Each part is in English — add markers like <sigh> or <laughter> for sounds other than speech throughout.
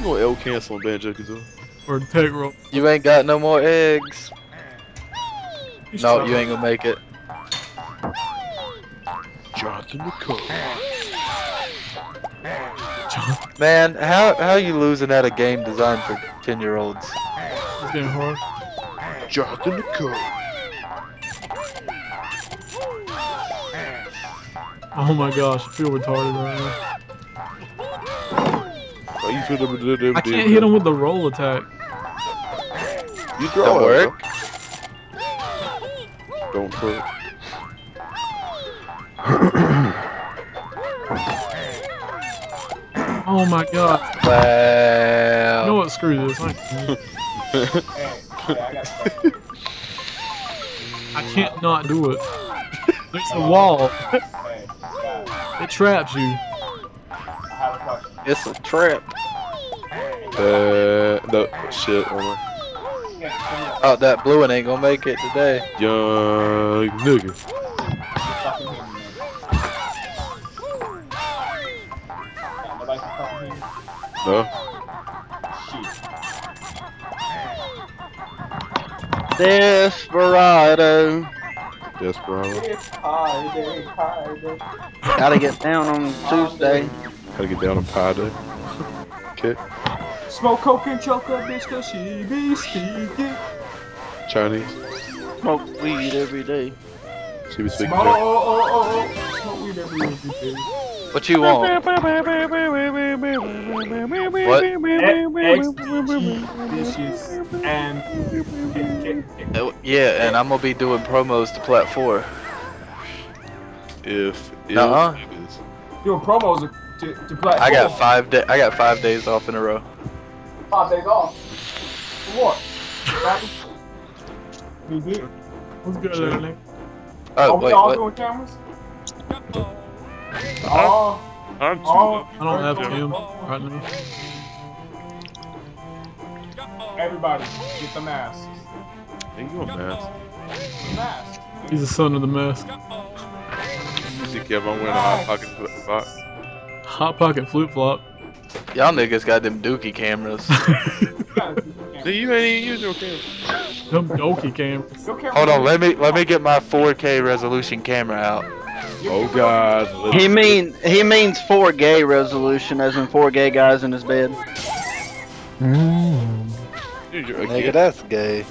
ain't gonna L cancel on Banjo Kazooie. Or tech roll. You ain't got no more eggs. He's No, you ain't gonna make it. Jonathan McCall. Man, how how are you losing at a game designed for ten year olds? It's getting hard. Jonathan McCall. Oh my gosh, I feel retarded right now. I can't hit him with the roll attack. You draw Don't it, work. bro. Don't put. Oh my god. Wow. You know what? Screw this. I, <laughs> I can't not do it. There's a wall. <laughs> It traps you. It's a trap. Uh, no, shit, Omar. Oh, that blue one ain't gonna make it today. Young nigga. No? Desperado. Desperado. Gotta get down on Tuesday. Gotta get down on pie day. <laughs> Okay. Smoke coke and choke a bitch cause she be speaking. Chinese. Smoke weed every day. She was speaking Smoke, oh, oh, oh, oh. Smoke weed every day. What you want? What? Dishes, and Uh, Yeah, and I'm gonna be doing promos to Plat 4. If. if Nuh-uh. niggas. doing promos to, to Black I got five day. I got five days off in a row. Five days off. For what? Rapping? We did. What's good there, Nick? Oh Are we wait, all what? doing cameras? Uh, oh, I'm oh, I don't have Tim right now. everybody, get the masks. Ain't you a mask? The masks. He's the son of the mask. You see Kev, I'm wearing a hot pocket flip flop. Hot pocket flip flop. Y'all niggas got them dookie cameras. <laughs> <laughs> Do you ain't even use your camera. Them donkey cameras. Hold on, let me let me get my 4K resolution camera out. Oh god. He mean he means four gay resolution, as in four gay guys in his bed. Mm. Dude, you're a Nigga, that's gay.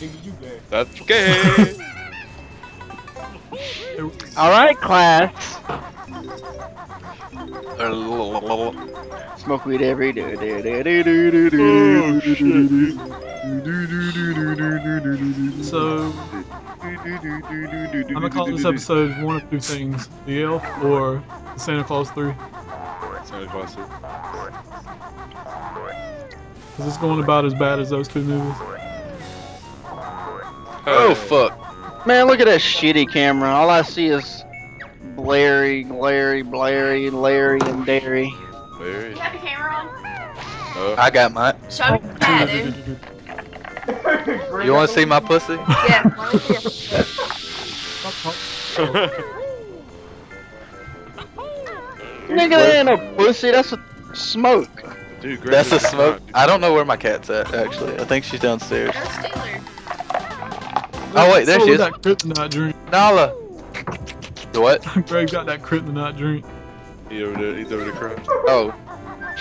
Nigga, you gay. That's gay. <laughs> All right, class. Smoke weed every day. Oh, day. So, I'm gonna call this episode one of two things: the Elf or the Santa Claus 3. Santa Claus too. Is this going about as bad as those two movies? Oh, oh fuck. Man, look at that shitty camera. All I see is Larry, Larry, Larry, Larry, and Dairy. Larry. You have your camera on? Uh, I got mine. Show me that, dude. <laughs> You wanna see my pussy? Yeah, let me see it. Nigga, that ain't no pussy. That's a smoke. Dude. That's a smoke. I don't know where my cat's at actually. I think she's downstairs. Go steal her. Oh wait, there she is. that kryptonite drink. Nala. The what? <laughs> Greg got that crit and not drink. He over there. He's over there crying. Oh,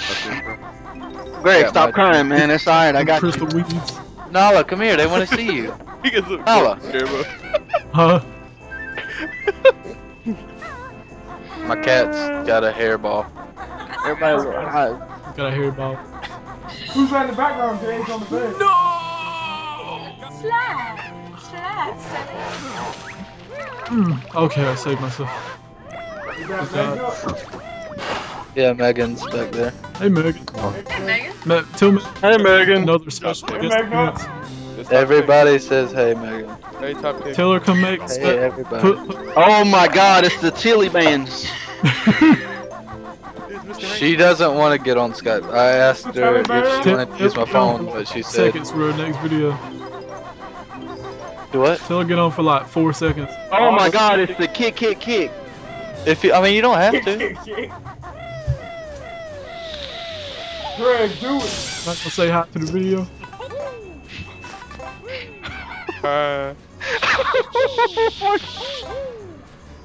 I see him crying. Greg, stop my- crying, man. It's alright. I Them got crystal you. weeds. Nala, come here. They want to see you. <laughs> He gets a Nala. Huh? <laughs> My cat's got a hairball. Everybody, look, hi. Got a hairball. Who's that in the background? James on the bed. Slide. Slide, slide. Hmm. Okay, I saved myself. You got God. that up. Yeah, Megan's back there. Hey, Megan. Hey, Megan. Ma- tell me Hey, Megan. another special Hey, guest Megan. appearance. This top Everybody says, "Hey, Megan." pick. Hey, top pick. Tell her come make. Hey, everybody. put, put, Oh my God, it's the Tilly bands. It's <laughs> Mr. Hank. She doesn't want to get on Skype. I asked her if she wanted to use my phone, but she said, seconds for her next video. "Do what?" Tell her get on for like four seconds. Oh my God, it's the kick, kick, kick. If you, I mean, you don't have to. Greg, do it. Not gonna say hi to the video. Hi. Uh. <laughs>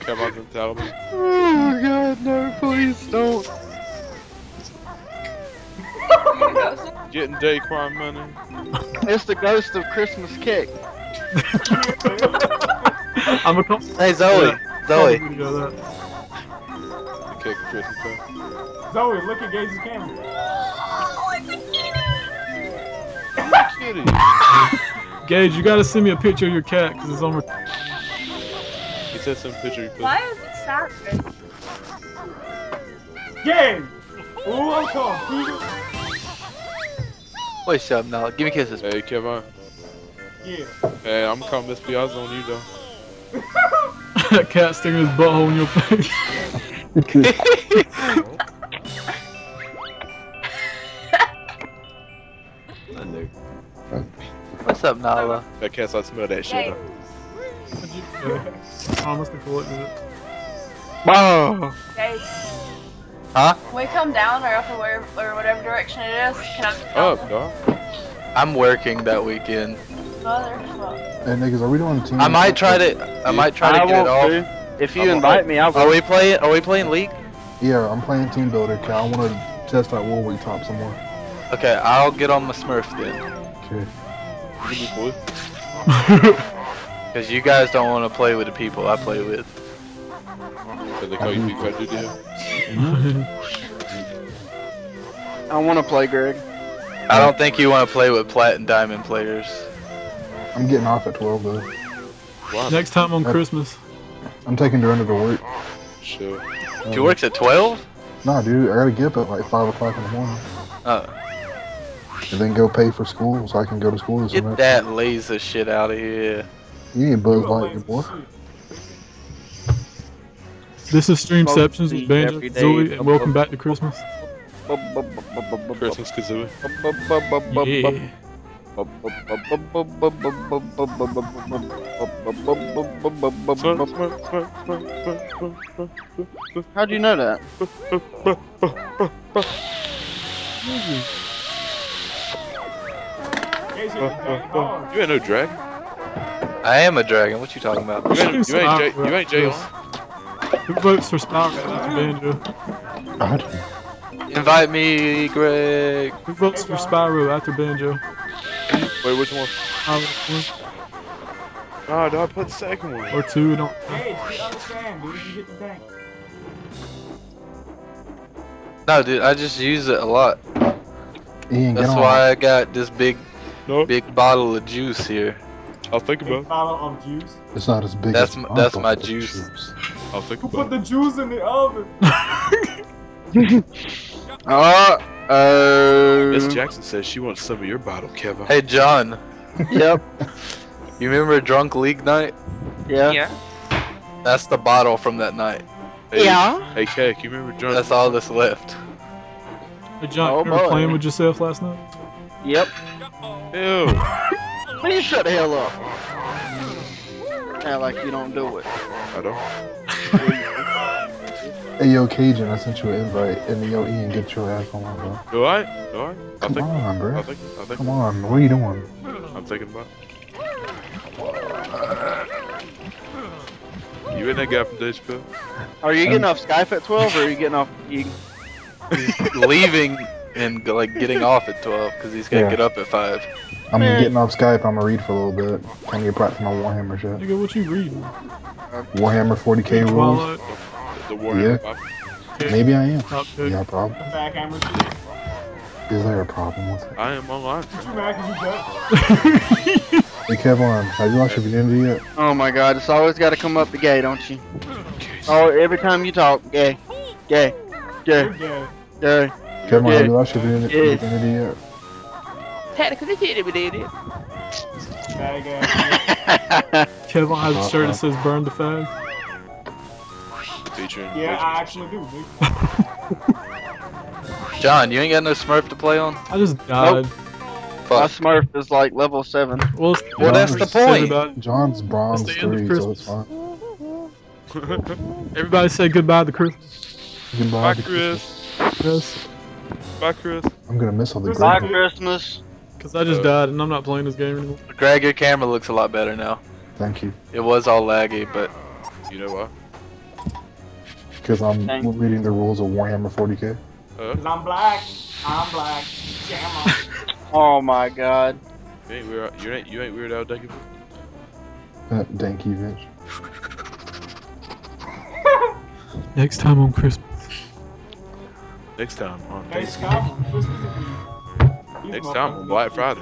Come on and tell me. Oh god, no, please don't. <laughs> Getting Daquan money. It's the ghost of Christmas cake. <laughs> I'm gonna call, Hey Zoe, call Zoe. the video of that. The cake for Christmas. huh? Zoe, look at Gaze's camera. Oh, it's a kitty. Gage, you gotta send me a picture of your cat because it's on. Re- He said some picture you put. Why is it sad? Gaze! Ooh, I'm calling Peter. Wait, shut up now. Give me kisses. Hey Kevin. Yeah. Hey, I'm calling Miss Piazza on you though. that <laughs> cat sticking his butthole in your face. What's up, Nala? That cat's I smell that shit. Hey, Up. Yeah. I must have collected it. Oh. guys. Huh? Can we come down or up or, where, or whatever direction it is? Can I Up, dog. I'm working that weekend. Mother. Hey niggas, are we doing team? I might try to. I might try to get it off. do. If you I'm- invite me, I'll. Are we playing? Are we playing League? Yeah, I'm playing team builder. Cause I want to test out Warwick top some more. Okay, I'll get on my Smurf then. Okay. Give me blue. Cause you guys don't want to play with the people I play with. Cause they call you Big Fat Dude. I want to play Greg. I don't think you want to play with plat and diamond players. I'm getting off at 12 though. Wow. Next time on Christmas. I'm taking Dorinda to work. Sure. She works at 12? Nah, dude, I gotta get up at like 5 o'clock in the morning. Uh, And then go pay for school so I can go to school this get semester. that laser shit out of here. You ain't Buzz You gonna Lightyear, boy. This is Streamceptions Smoke with Banjo, every day. Zoe, and welcome back to Christmas. Christmas Kazooie. Yeah. Smurf. How'd you know that? you're playing hard. You ain't no drag. I am a dragon. What you talking about? You ain't, you ain't, Jay, you ain't Jay. Who votes for Spyro after Banjo? I do. Invite me, Greg. Who votes for Spyro after Banjo? Wait, which one? Or Nah, dog, put the second one. Or two, I don't. Gaze, you sand, dude. You hit the tank. No, dude, I just use it a lot. Ian, get That's on. why I got this big, No, big bottle of juice here. I'll think about Big it. bottle of juice. It's not as big That's as my- that's my juice. juice. I'll think Who about put it. the juice in the oven? Ah, <laughs> Uh oh. Miss mm-hmm. Jackson says she wants some of your bottle, Kevin. Hey, John. <laughs> Yep. You remember drunk league night? Yeah. Yeah. That's the bottle from that night. Hey, Yeah. Hey, Keck, you remember John? That's all that's left. Hey, John, Oh, you were playing with yourself last night? Yep. Ew. <laughs> Please shut the hell up. Act like you don't do it. I don't. <laughs> Hey, yo, Cajun, I sent you an invite. And yo, Ian, get your ass on, bro. Do I? Do I? I'll Come think. on, I'll bro. think. I'll think. Come on, what are you doing? I'm thinking about. You and that guy from Dave Are you getting um, off Skype at 12 or are you getting off you Leaving and like getting off at 12 because he's gonna Yeah. get up at 5. I'm Man. getting off Skype. I'm gonna read for a little bit. Trying to get practice my Warhammer shit. Nigga, what you reading? Warhammer 40k rules. Twilight? The, the Warhammer Yeah. Pop. Maybe I am. Top Gun. Yeah, problem. Is there a problem with it? I am online. You mad cause you ducked? Hey, Kevin, have you lost your virginity yet? Oh my god, it's always got to come up to gay, don't you? Oh, every time you talk, gay, gay, gay, gay. gay. Kevin, have you lost your virginity, Yeah. virginity yet? Technically, we did it. Bag ass. <laughs> Kevin has a shirt that uh-uh. says burn the fag. Featuring. Yeah, I actually do, nigga. <laughs> John, you ain't got no Smurf to play on? I just died. My Smurf is like level 7. Well, it's- Well, that's the point. <laughs> John's bronze That's the end 3, so it's fine. <laughs> Everybody say goodbye to Christmas. Goodbye, Bye, to Chris. Yes. Bye, Chris. I'm gonna miss all the Chris, Bye. Christmas. Because I just Uh, died and I'm not playing this game anymore. Greg, your camera looks a lot better now. Thank you. It was all laggy, but You know why? Because I'm Thank- reading the rules of Warhammer 40k. Uh, Cause I'm black. I'm black. Jam <laughs> Oh my god. you ain't weird. You ain't you ain't weird out, Duncan. Uh, Danky Vince. <laughs> Next time on Christmas. Next time on Thanksgiving. Scott. Christmas Eve. Next time on Black Friday.